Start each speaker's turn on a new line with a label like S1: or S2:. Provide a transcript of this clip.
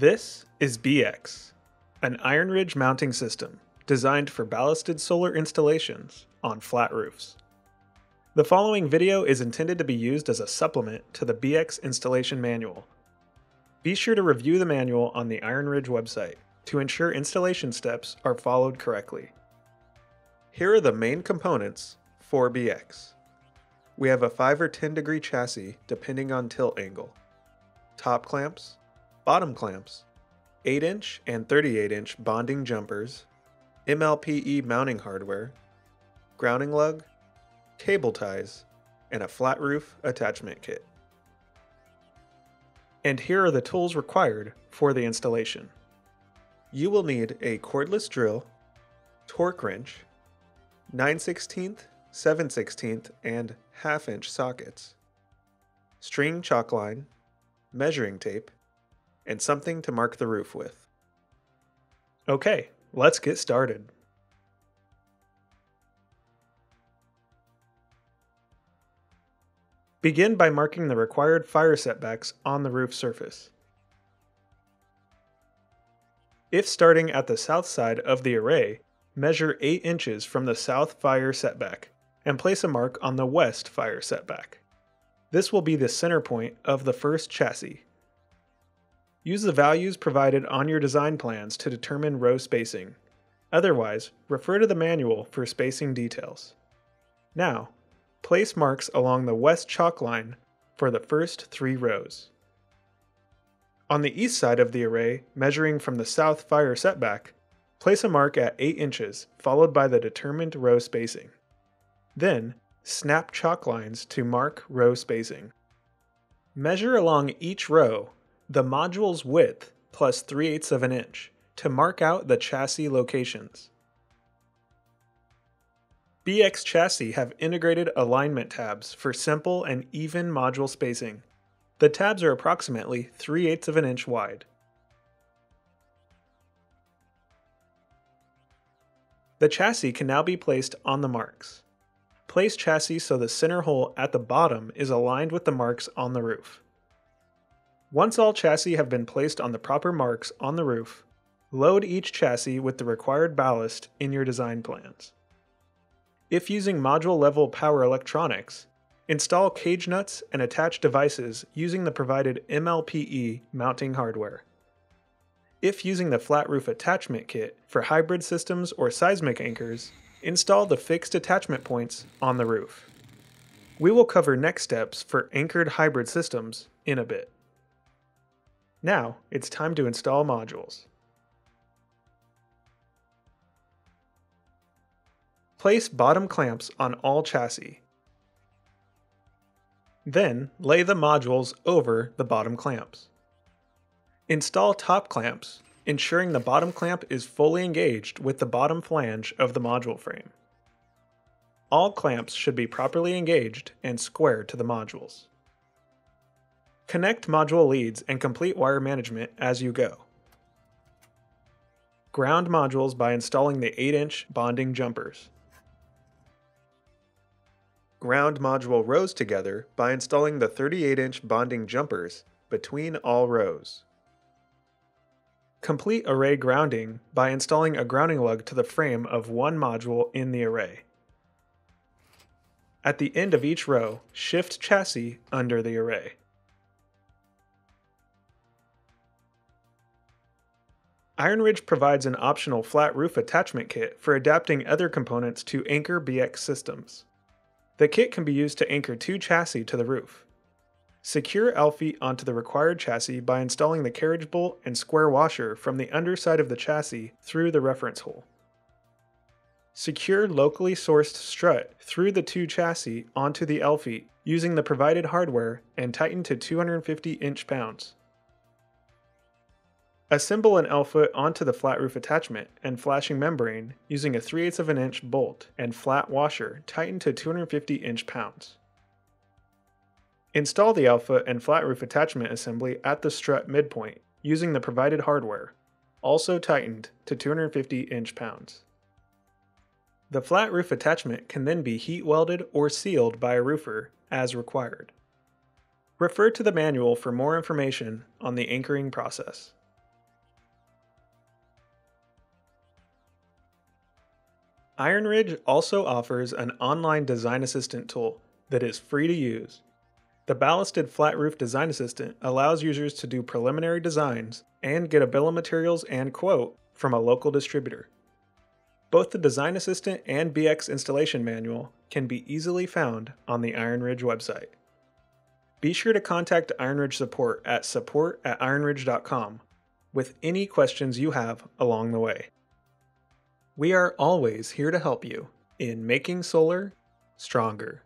S1: This is BX, an IronRidge mounting system designed for ballasted solar installations on flat roofs. The following video is intended to be used as a supplement to the BX installation manual. Be sure to review the manual on the IronRidge website to ensure installation steps are followed correctly. Here are the main components for BX. We have a 5 or 10 degree chassis depending on tilt angle, top clamps, bottom clamps, 8 inch and 38 inch bonding jumpers, MLPE mounting hardware, grounding lug, cable ties, and a flat roof attachment kit. And here are the tools required for the installation. You will need a cordless drill, torque wrench, 9 16th, 7 16th, and half inch sockets, string chalk line, measuring tape, and something to mark the roof with. Okay, let's get started. Begin by marking the required fire setbacks on the roof surface. If starting at the south side of the array, measure 8 inches from the south fire setback and place a mark on the west fire setback. This will be the center point of the first chassis. Use the values provided on your design plans to determine row spacing. Otherwise, refer to the manual for spacing details. Now, place marks along the west chalk line for the first three rows. On the east side of the array, measuring from the south fire setback, place a mark at 8 inches, followed by the determined row spacing. Then, snap chalk lines to mark row spacing. Measure along each row the module's width plus 3 eighths of an inch to mark out the chassis locations. BX chassis have integrated alignment tabs for simple and even module spacing. The tabs are approximately 3 eighths of an inch wide. The chassis can now be placed on the marks. Place chassis so the center hole at the bottom is aligned with the marks on the roof. Once all chassis have been placed on the proper marks on the roof, load each chassis with the required ballast in your design plans. If using module level power electronics, install cage nuts and attach devices using the provided MLPE mounting hardware. If using the flat roof attachment kit for hybrid systems or seismic anchors, install the fixed attachment points on the roof. We will cover next steps for anchored hybrid systems in a bit. Now, it's time to install modules. Place bottom clamps on all chassis. Then, lay the modules over the bottom clamps. Install top clamps, ensuring the bottom clamp is fully engaged with the bottom flange of the module frame. All clamps should be properly engaged and square to the modules. Connect module leads and complete wire management as you go. Ground modules by installing the 8-inch bonding jumpers. Ground module rows together by installing the 38-inch bonding jumpers between all rows. Complete array grounding by installing a grounding lug to the frame of one module in the array. At the end of each row, shift chassis under the array. IronRidge provides an optional flat roof attachment kit for adapting other components to anchor BX systems. The kit can be used to anchor two chassis to the roof. Secure L-feet onto the required chassis by installing the carriage bolt and square washer from the underside of the chassis through the reference hole. Secure locally sourced strut through the two chassis onto the L-feet using the provided hardware and tighten to 250 inch-pounds. Assemble an L-foot onto the flat roof attachment and flashing membrane using a 3 8 of an inch bolt and flat washer tightened to 250 inch-pounds. Install the L-foot and flat roof attachment assembly at the strut midpoint using the provided hardware, also tightened to 250 inch-pounds. The flat roof attachment can then be heat welded or sealed by a roofer as required. Refer to the manual for more information on the anchoring process. IronRidge also offers an online design assistant tool that is free to use. The ballasted flat roof design assistant allows users to do preliminary designs and get a bill of materials and quote from a local distributor. Both the design assistant and BX installation manual can be easily found on the IronRidge website. Be sure to contact IronRidge support at support at ironridge.com with any questions you have along the way. We are always here to help you in making solar stronger.